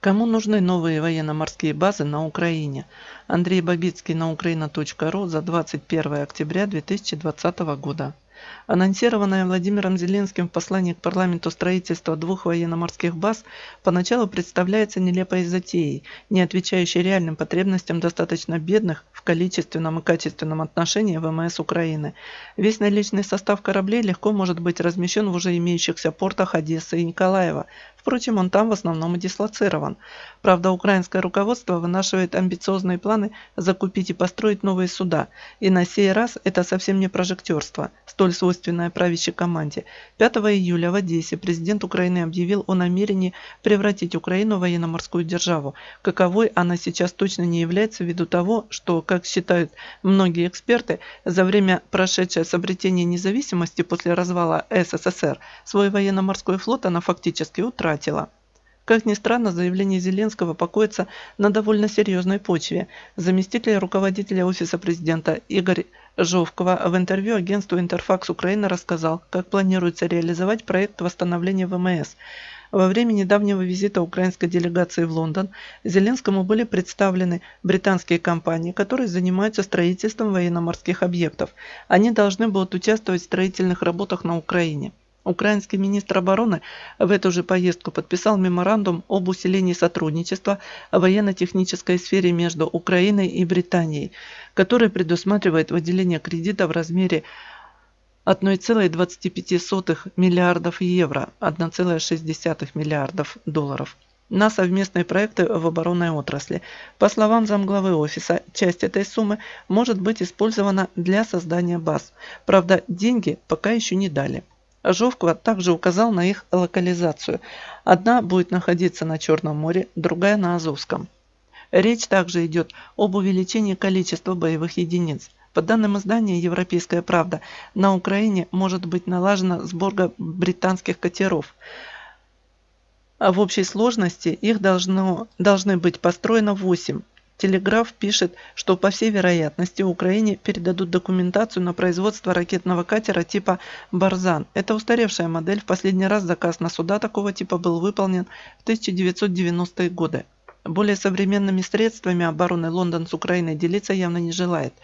Кому нужны новые военно-морские базы на Украине? Андрей Бабицкий на украина.ру за 21 октября 2020 года. Анонсированное Владимиром Зеленским в послании к парламенту строительство двух военно-морских баз поначалу представляется нелепой затеей, не отвечающей реальным потребностям достаточно бедных в количественном и качественном отношении ВМС Украины. Весь наличный состав кораблей легко может быть размещен в уже имеющихся портах Одессы и Николаева, Впрочем, он там в основном и дислоцирован. Правда, украинское руководство вынашивает амбициозные планы закупить и построить новые суда. И на сей раз это совсем не прожектерство, столь свойственное правящей команде. 5 июля в Одессе президент Украины объявил о намерении превратить Украину в военно-морскую державу. Каковой она сейчас точно не является ввиду того, что, как считают многие эксперты, за время прошедшее с обретения независимости после развала СССР свой военно-морской флот она фактически утратила утратила. Как ни странно, заявление Зеленского покоится на довольно серьезной почве. Заместитель руководителя Офиса президента Игорь Жовкова в интервью агентству «Интерфакс Украина» рассказал, как планируется реализовать проект восстановления ВМС. Во время недавнего визита украинской делегации в Лондон Зеленскому были представлены британские компании, которые занимаются строительством военно-морских объектов. Они должны будут участвовать в строительных работах на Украине. Украинский министр обороны в эту же поездку подписал меморандум об усилении сотрудничества в военно-технической сфере между Украиной и Британией, который предусматривает выделение кредита в размере 1,25 миллиардов евро, 1,6 миллиардов долларов на совместные проекты в оборонной отрасли. По словам замглавы офиса, часть этой суммы может быть использована для создания баз. Правда, деньги пока еще не дали. Жовква также указал на их локализацию. Одна будет находиться на Черном море, другая на Азовском. Речь также идет об увеличении количества боевых единиц. По данным издания «Европейская правда», на Украине может быть налажена сборка британских катеров. А в общей сложности их должно, должны быть построено 8. Телеграф пишет, что по всей вероятности Украине передадут документацию на производство ракетного катера типа «Барзан». Это устаревшая модель. В последний раз заказ на суда такого типа был выполнен в 1990-е годы. Более современными средствами обороны Лондон с Украиной делиться явно не желает.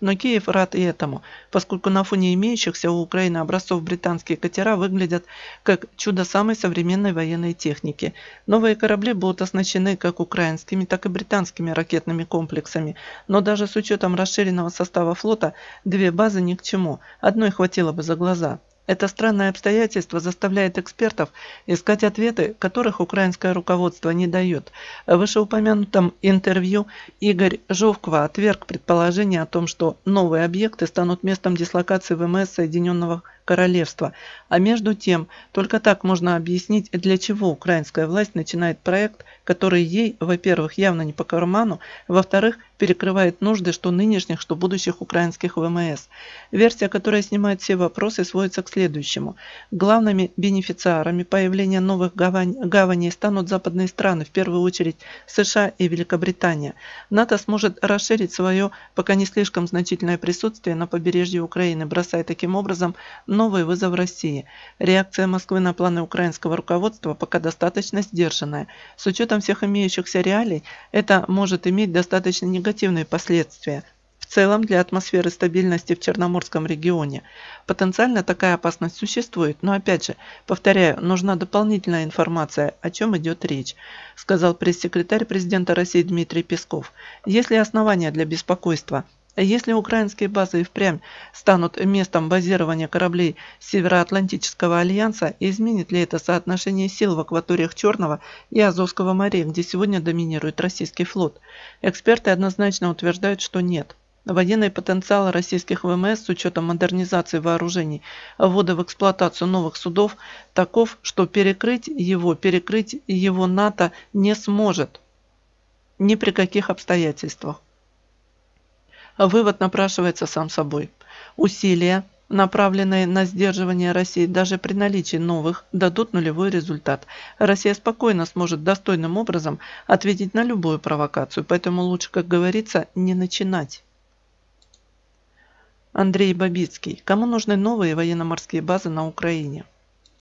Но Киев рад и этому, поскольку на фоне имеющихся у Украины образцов британские катера выглядят как чудо самой современной военной техники. Новые корабли будут оснащены как украинскими, так и британскими ракетными комплексами. Но даже с учетом расширенного состава флота, две базы ни к чему. Одной хватило бы за глаза. Это странное обстоятельство заставляет экспертов искать ответы, которых украинское руководство не дает. В вышеупомянутом интервью Игорь Жовква отверг предположение о том, что новые объекты станут местом дислокации ВМС Соединенного королевства. А между тем, только так можно объяснить, для чего украинская власть начинает проект, который ей, во-первых, явно не по карману, во-вторых, перекрывает нужды что нынешних, что будущих украинских ВМС. Версия, которая снимает все вопросы, сводится к следующему. Главными бенефициарами появления новых гавань, гаваней станут западные страны, в первую очередь США и Великобритания. НАТО сможет расширить свое пока не слишком значительное присутствие на побережье Украины, бросая таким образом новый вызов России. Реакция Москвы на планы украинского руководства пока достаточно сдержанная. С учетом всех имеющихся реалий, это может иметь достаточно негативные последствия в целом для атмосферы стабильности в Черноморском регионе. Потенциально такая опасность существует, но опять же, повторяю, нужна дополнительная информация, о чем идет речь, сказал пресс-секретарь президента России Дмитрий Песков. Есть ли основания для беспокойства? Если украинские базы и впрямь станут местом базирования кораблей Североатлантического альянса, изменит ли это соотношение сил в акваториях Черного и Азовского морей, где сегодня доминирует российский флот? Эксперты однозначно утверждают, что нет. Военный потенциал российских ВМС с учетом модернизации вооружений, ввода в эксплуатацию новых судов таков, что перекрыть его, перекрыть его НАТО не сможет ни при каких обстоятельствах. Вывод напрашивается сам собой. Усилия, направленные на сдерживание России даже при наличии новых, дадут нулевой результат. Россия спокойно сможет достойным образом ответить на любую провокацию, поэтому лучше, как говорится, не начинать. Андрей Бабицкий. Кому нужны новые военно-морские базы на Украине?